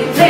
Take.